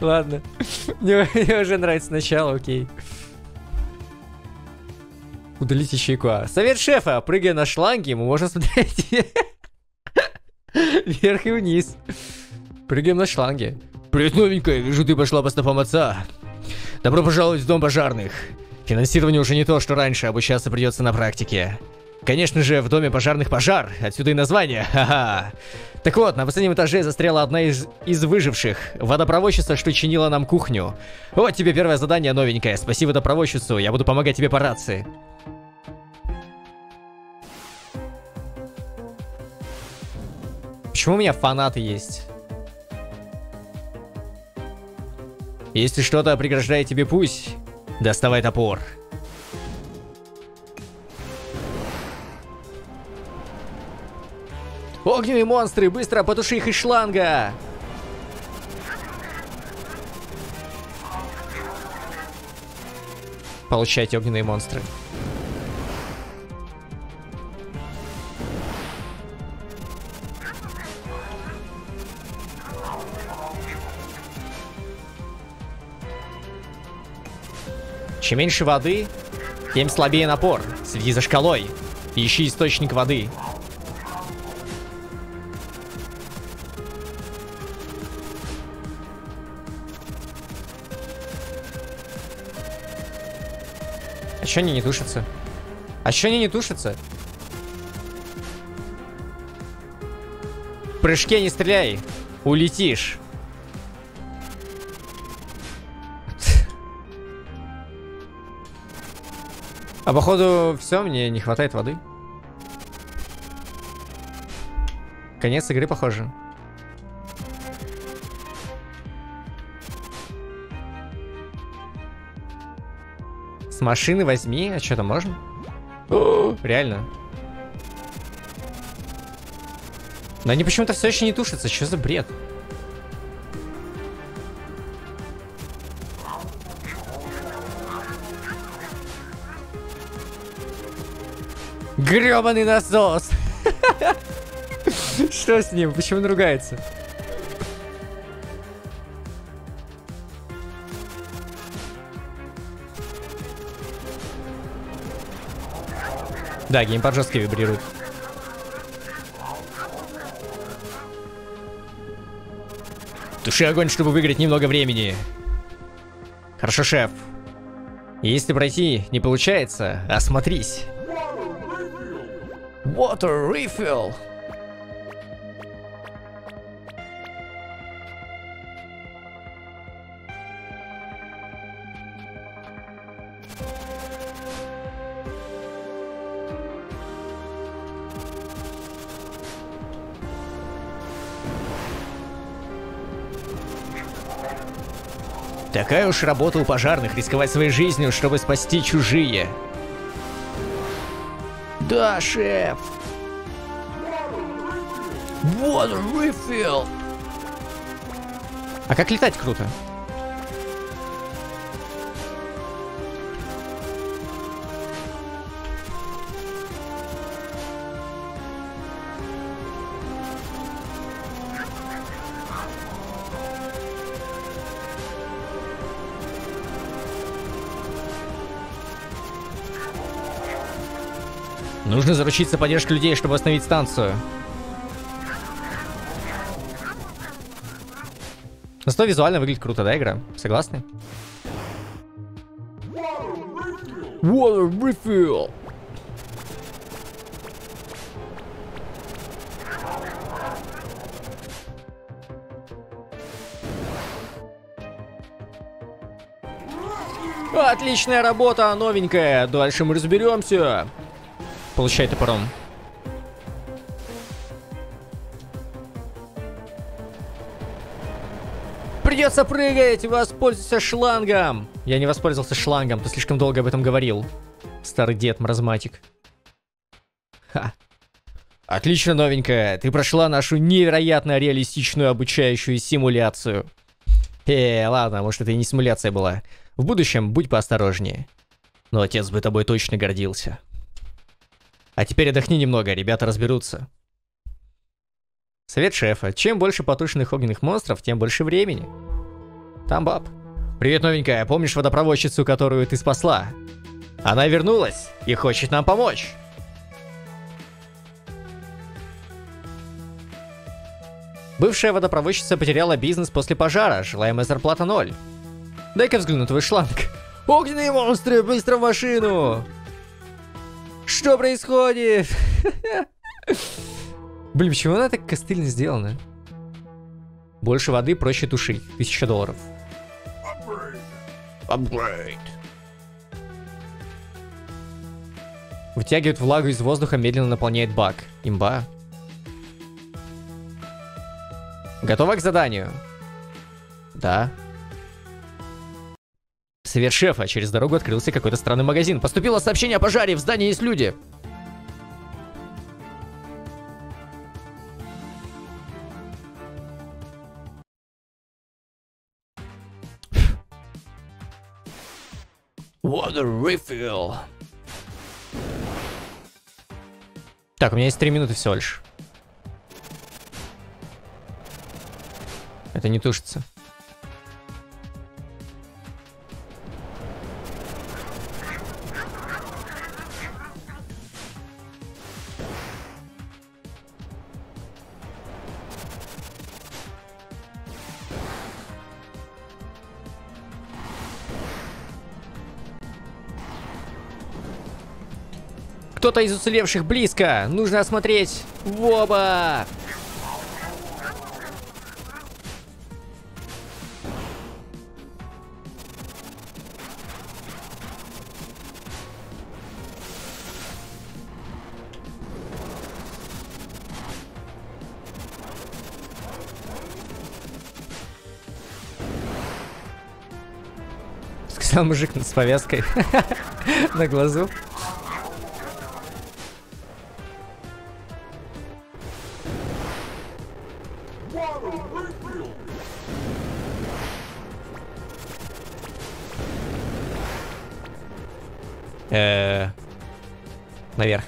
Ладно. Мне, уже нравится начало, окей. Удалите чайку. А. Совет шефа. Прыгая на шланги, мы можем смотреть вверх и вниз. Прыгаем на шланге. Привет, новенькая. Вижу, ты пошла по стопам отца. Добро пожаловать в дом пожарных. Финансирование уже не то, что раньше, обучаться придется на практике. Конечно же, в доме пожарных пожар, отсюда и название, ха-ха. Так вот, на последнем этаже застряла одна из, из выживших, водопроводчица, что чинила нам кухню. Вот тебе первое задание новенькое, спаси водопроводчицу, я буду помогать тебе по рации. Почему у меня фанаты есть? Если что-то преграждает тебе путь, доставай топор. Огненные монстры, быстро потуши их из шланга! Получайте огненные монстры. Чем меньше воды, тем слабее напор. Следи за шкалой. Ищи источник воды. Чё они не тушатся? А чё они не тушатся? В прыжке не стреляй. Улетишь. А походу все, мне не хватает воды. Конец игры, похоже. С машины возьми, а что там можно? О, реально. Но они почему-то все еще не тушатся, что за бред? Гребаный насос! Что с ним? Почему он ругается? Да, геймпад жестко вибрирует. Туши огонь, чтобы выиграть немного времени. Хорошо, шеф. Если пройти не получается, осмотрись. Water refill. Такая уж работа у пожарных, рисковать своей жизнью, чтобы спасти чужие. Да, шеф. Water refill. А как летать круто? Нужно заручиться поддержкой людей, чтобы остановить станцию. Но зато визуально выглядит круто, да, игра? Согласны? Water refill. Отличная работа, новенькая. Дальше мы разберемся. Получай топором. Придется прыгать, воспользуйся шлангом. Я не воспользовался шлангом, ты слишком долго об этом говорил. Старый дед, маразматик. Ха. Отлично, новенькая. Ты прошла нашу невероятно реалистичную обучающую симуляцию. Э, ладно, может это и не симуляция была. В будущем будь поосторожнее. Но отец бы тобой точно гордился. А теперь отдохни немного, ребята разберутся. Совет шефа. Чем больше потушенных огненных монстров, тем больше времени. Там баб. Привет, новенькая. Помнишь водопроводчицу, которую ты спасла? Она вернулась и хочет нам помочь. Бывшая водопроводчица потеряла бизнес после пожара, желаемая зарплата ноль. Дай-ка взгляну твой шланг. Огненные монстры, быстро в машину! Что происходит? Блин, почему она так костыльно сделана? Больше воды проще тушить. Тысяча долларов. Upgrade. Вытягивает влагу из воздуха, медленно наполняет бак. Имба. Готова к заданию? Да. Совет шефа. Через дорогу открылся какой-то странный магазин. Поступило сообщение о пожаре. В здании есть люди. Water refill. Так, у меня есть три минуты всего лишь. Это не тушится. Кто-то из уцелевших близко. Нужно осмотреть. В оба! Сказал мужик с повязкой на глазу. Э наверх.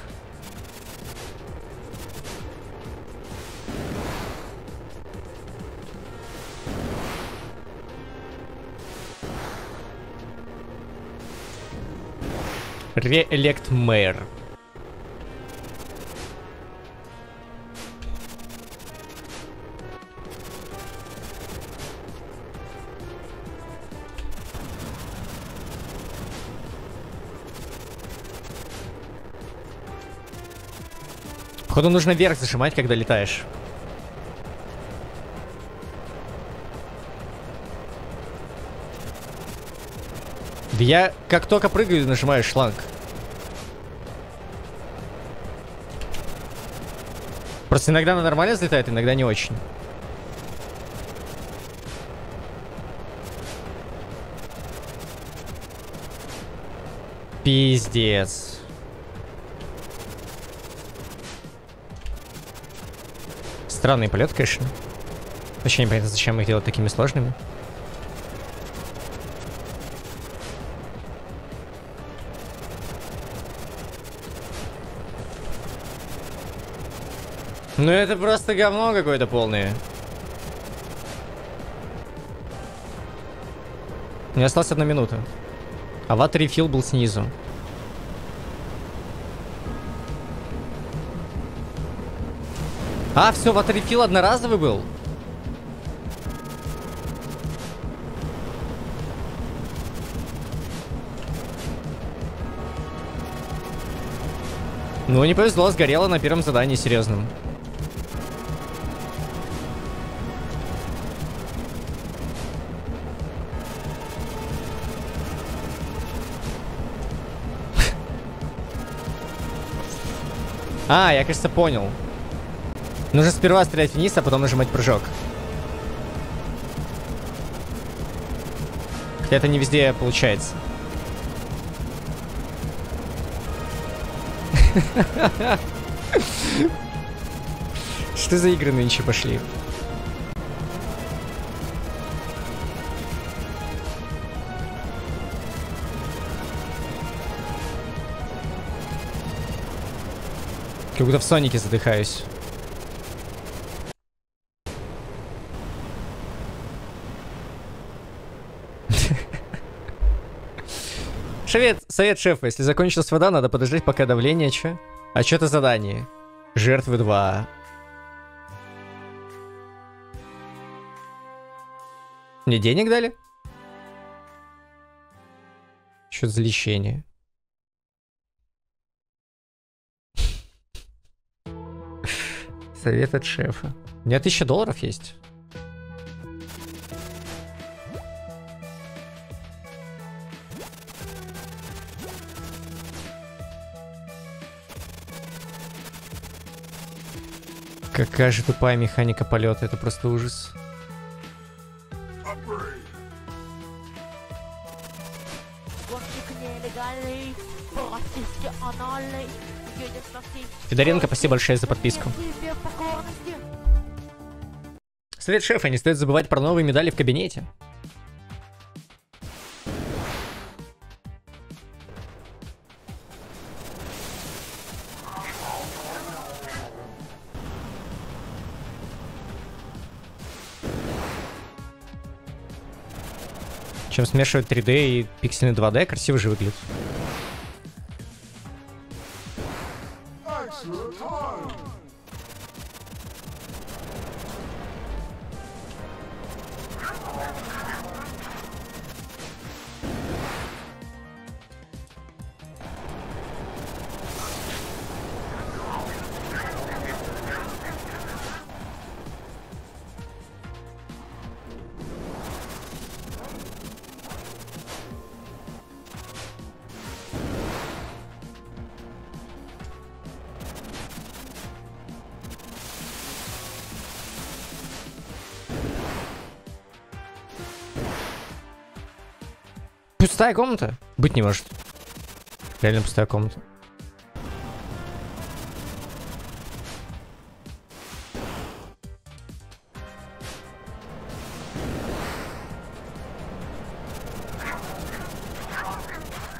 Реэлект мэр. Походу нужно вверх зажимать, когда летаешь. Я как только прыгаю, нажимаю шланг. Просто иногда она нормально взлетает, иногда не очень. Пиздец. Странный полет, конечно. Вообще непонятно, зачем их делать такими сложными. Ну это просто говно какое-то полное. У меня одна минута. А ватер фил был снизу. А, все, ватерифил одноразовый был? Ну, не повезло, сгорело на первом задании серьезном. А, я, кажется, понял. Нужно сперва стрелять вниз, а потом нажимать прыжок. Это не везде получается. Что за игры нынче пошли? Как будто в Сонике задыхаюсь. Совет, совет шефа, если закончилась вода, надо подождать, пока давление, чё? А что это задание? Жертвы 2. Мне денег дали? Что за лечение? Совет от шефа. У меня тысяча долларов есть. Какая же тупая механика полета, это просто ужас. Федоренко, спасибо большое за подписку. Совет шефа, не стоит забывать про новые медали в кабинете. Чем смешивать 3D и пиксельный 2D, красиво же выглядит. Пустая комната? Быть не может. Реально пустая комната.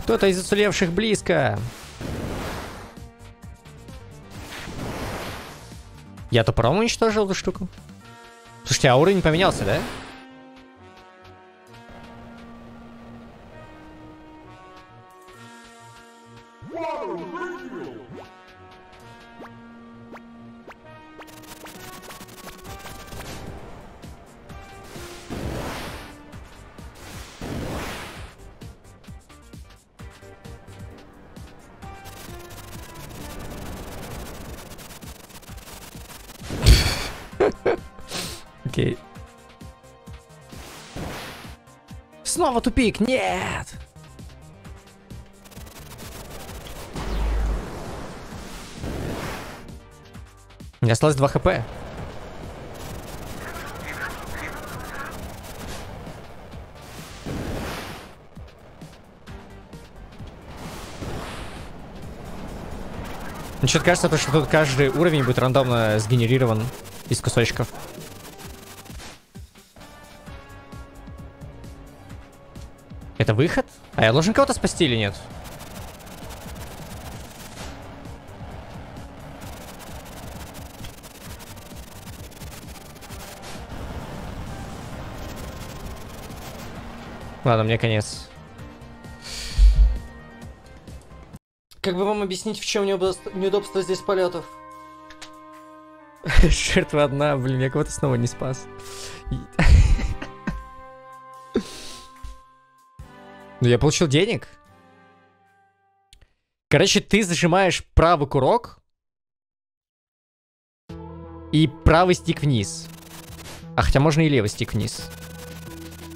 Кто-то из уцелевших близко. Я топором уничтожил эту штуку. Слушайте, а уровень поменялся, да? Снова тупик, нет! Меня осталось 2 хп. Мне что-то кажется, что тут каждый уровень будет рандомно сгенерирован из кусочков. Это выход? А я должен кого-то спасти или нет? Ладно, мне конец. Как бы вам объяснить, в чем неудобство, неудобство здесь полетов? Жертва одна, блин, я кого-то снова не спас. Ну, я получил денег. Короче, ты зажимаешь правый курок и правый стик вниз. А хотя можно и левый стик вниз.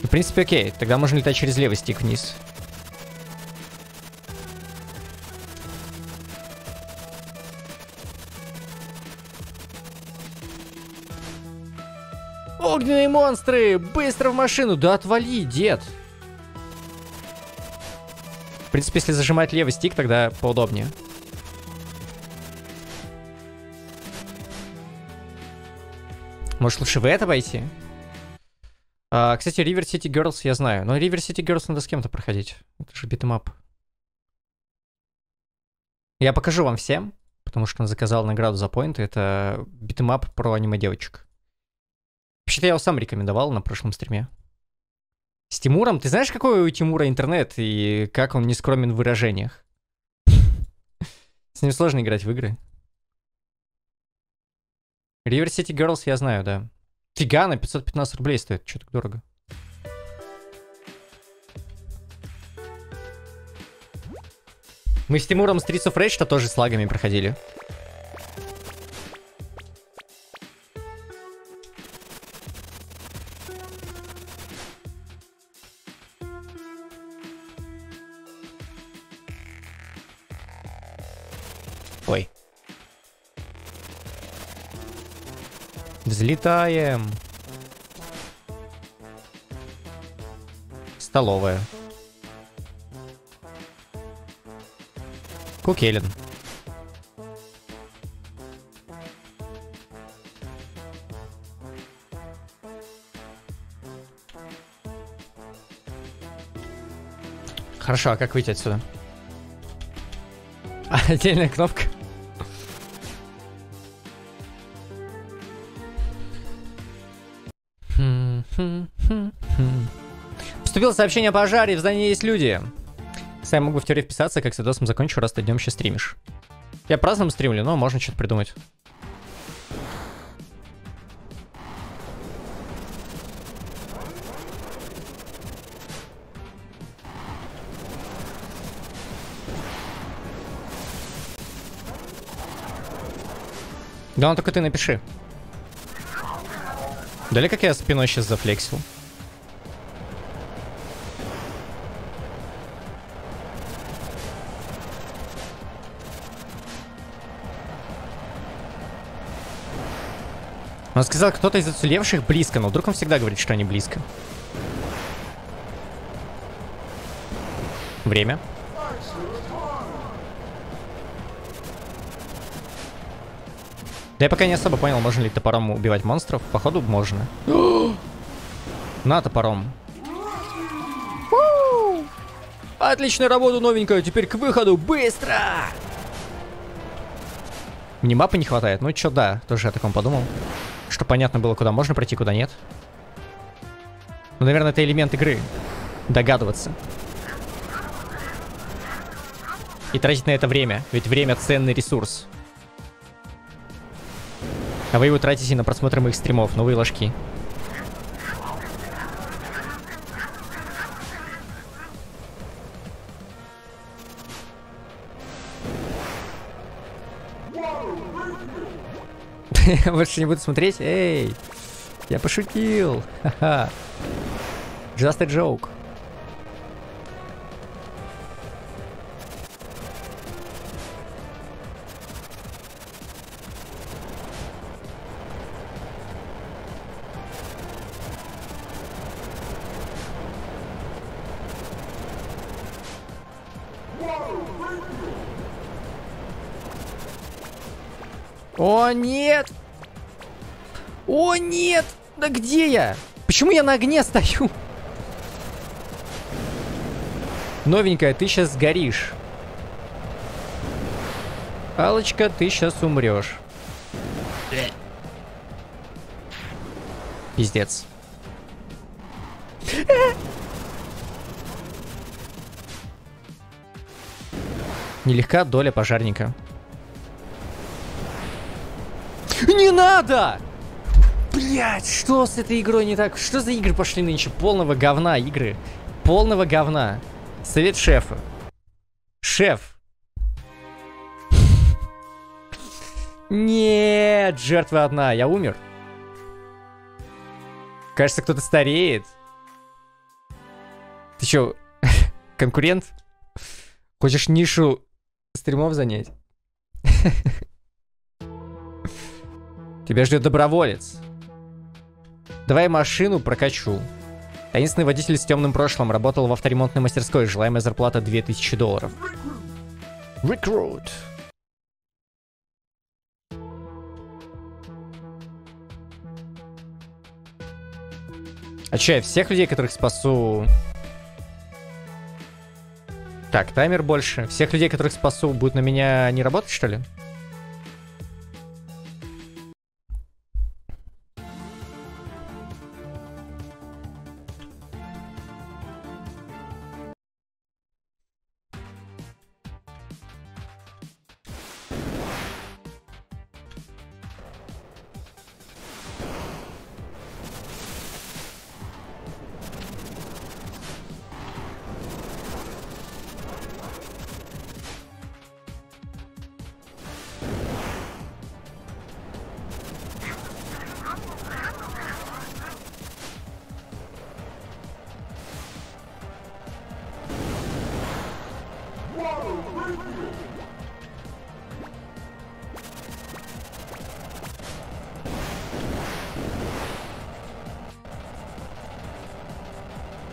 В принципе, окей. Тогда можно летать через левый стик вниз. Огненные монстры! Быстро в машину! Да отвали, дед! Принципе, если зажимать левый стик, тогда поудобнее. Может, лучше в это войти? А, кстати, River City Girls я знаю. Но River City Girls надо с кем-то проходить. Это же beat 'em up. Я покажу вам всем, потому что он заказал награду за поинты. Это beat 'em up про аниме-девочек. Вообще-то я его сам рекомендовал на прошлом стриме. С Тимуром? Ты знаешь, какой у Тимура интернет и как он не скромен в выражениях? С ним сложно играть в игры. River City Girls я знаю, да. Фига, на 515 рублей стоит. Что так дорого? Мы с Тимуром Streets of Rage-то тоже с лагами проходили. Взлетаем. Столовая. Кукелин. Хорошо, а как выйти отсюда? Отдельная кнопка. Поступило сообщение о пожаре, в здании есть люди. Я могу в теории вписаться, как с видосом закончу, раз ты днем еще стримишь. Я праздным стримлю, но можно что-то придумать. Да, ну только ты напиши. Дали как я спиной сейчас зафлексил? Он сказал, кто-то из уцелевших близко, но вдруг он всегда говорит, что они близко. Время. Да я пока не особо понял, можно ли топором убивать монстров. Походу, можно. На топором. Отличная работа, новенькая. Теперь к выходу. Быстро! Мне мапы не хватает. Ну, чё, да. Тоже о таком подумал. Чтобы понятно было, куда можно пройти, куда нет. Ну, наверное, это элемент игры. Догадываться. И тратить на это время. Ведь время ценный ресурс. А вы его тратите на просмотр моих стримов. Новые ложки. Я больше не буду смотреть. Эй, я пошутил. Ха-ха. Just a joke. О, нет! О, нет! Да где я? Почему я на огне стою? Новенькая, ты сейчас сгоришь. Алочка, ты сейчас умрешь. Пиздец. Нелегка доля пожарника. Не надо! Блять, что с этой игрой не так? Что за игры пошли нынче? Полного говна игры. Полного говна. Совет шефа. Шеф. Нет, жертва одна. Я умер. Кажется, кто-то стареет. Ты чё, конкурент? Хочешь нишу стримов занять? Тебя ждет доброволец. Давай машину прокачу. Таинственный водитель с темным прошлым работал в авторемонтной мастерской. Желаемая зарплата 2000 долларов. Рекрут. А че, я всех людей, которых спасу... Так, таймер больше. Всех людей, которых спасу, будут на меня не работать, что ли?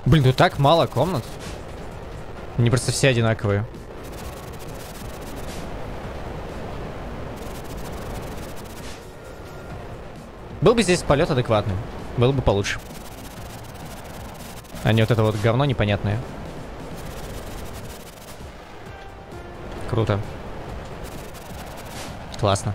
Блин, тут так мало комнат. Они просто все одинаковые. Был бы здесь полет адекватный, Было бы получше. А не вот это вот говно непонятное. Круто. Классно.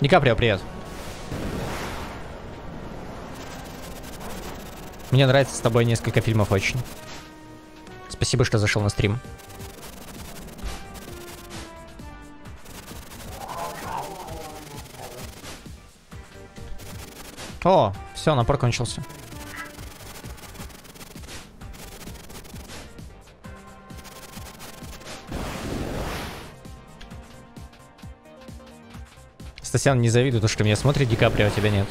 Ди Каприо, привет. Мне нравится с тобой несколько фильмов очень. Спасибо, что зашел на стрим. О, все, напор кончился. Стасян, не завидую, то, что меня смотрит Ди Каприо, а тебя нет.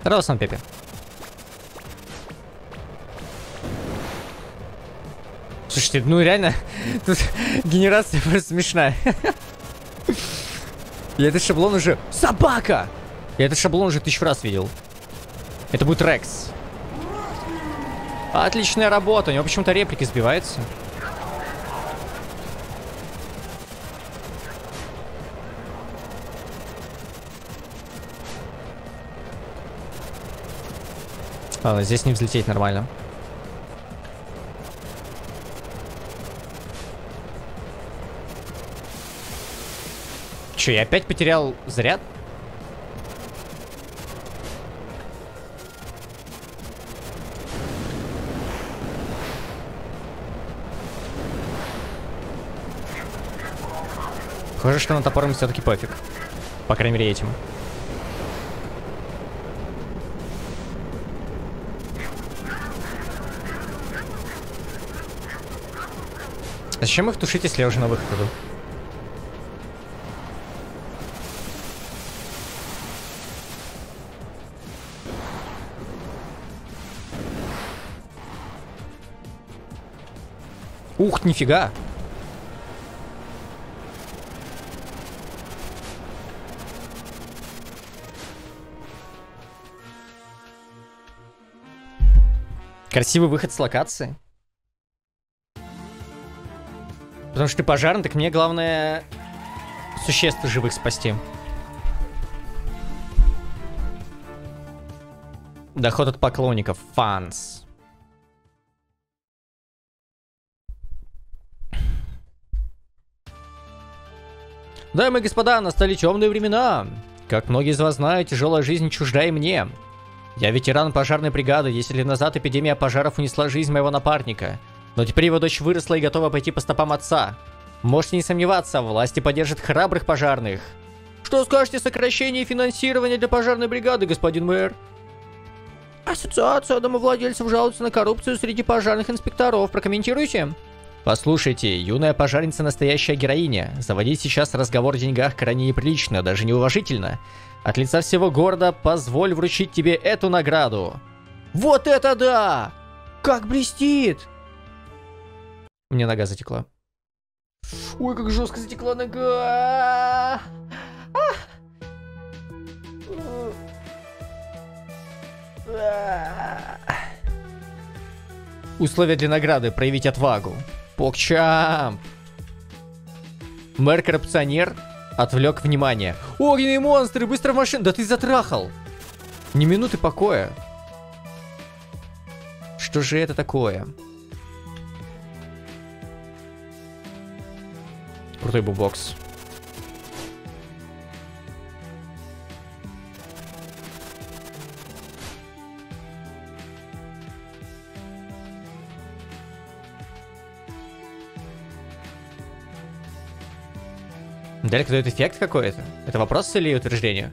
Здорово, Сан Пепе. Слушайте, ну реально, тут генерация просто смешная. Я этот шаблон уже... Собака! Я этот шаблон уже тысячу раз видел. Это будет Рекс. Отличная работа. У него почему-то реплики сбиваются. Ладно, здесь не взлететь нормально. Че, я опять потерял заряд? Похоже, что на топором все-таки пофиг. По крайней мере, этим. Зачем их тушить, если я уже на выход иду? Ух, нифига. Красивый выход с локации. Потому что ты пожарный, так мне главное существ живых спасти. Доход от поклонников. Фанс. Дамы и господа, настали темные времена. Как многие из вас знают, тяжелая жизнь чужда и мне. Я ветеран пожарной бригады, 10 лет назад эпидемия пожаров унесла жизнь моего напарника. Но теперь его дочь выросла и готова пойти по стопам отца. Можете не сомневаться, власти поддержат храбрых пожарных. Что скажете о сокращении финансирования для пожарной бригады, господин мэр? Ассоциация домовладельцев жалуется на коррупцию среди пожарных инспекторов. Прокомментируйте. Послушайте, юная пожарница настоящая героиня. Заводить сейчас разговор о деньгах крайне неприлично, даже неуважительно. От лица всего города позволь вручить тебе эту награду. Вот это да! Как блестит! Мне нога затекла. Ой, как жестко затекла нога! Условия для награды. Проявить отвагу. Покчамп. Мэр-коррупционер отвлек внимание. Огненные монстры, быстро в машину. Да ты затрахал. Ни минуты покоя. Что же это такое? Крутой бубокс. Далька дает эффект какой-то? Это вопрос или утверждение?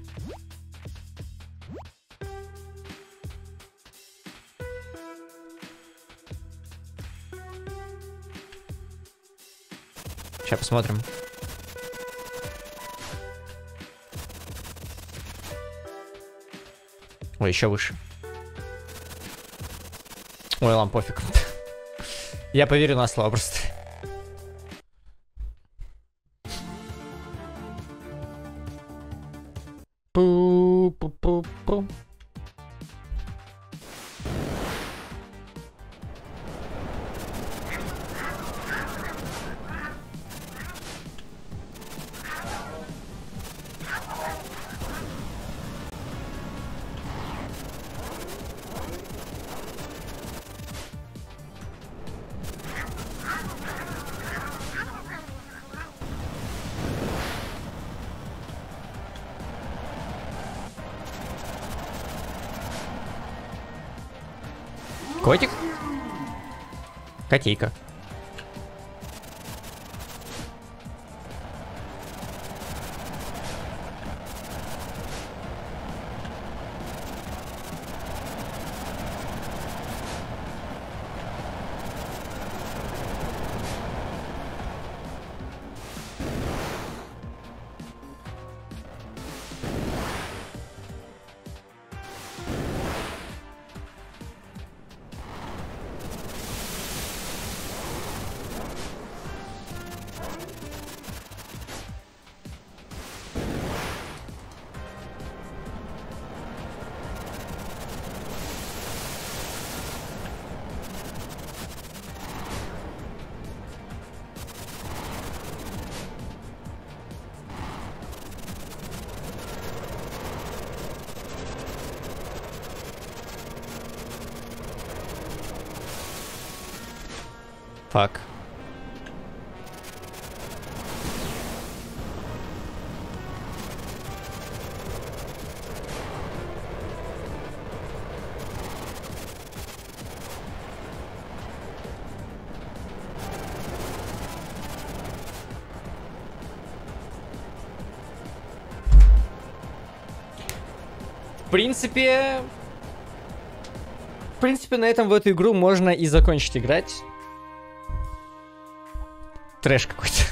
Сейчас посмотрим. Ой, еще выше. Ой, ладно, пофиг. Я поверю на слово просто. Котик? Котейка. Фак. В принципе... В принципе, на этом в эту игру можно и закончить играть. Трэш какой-то.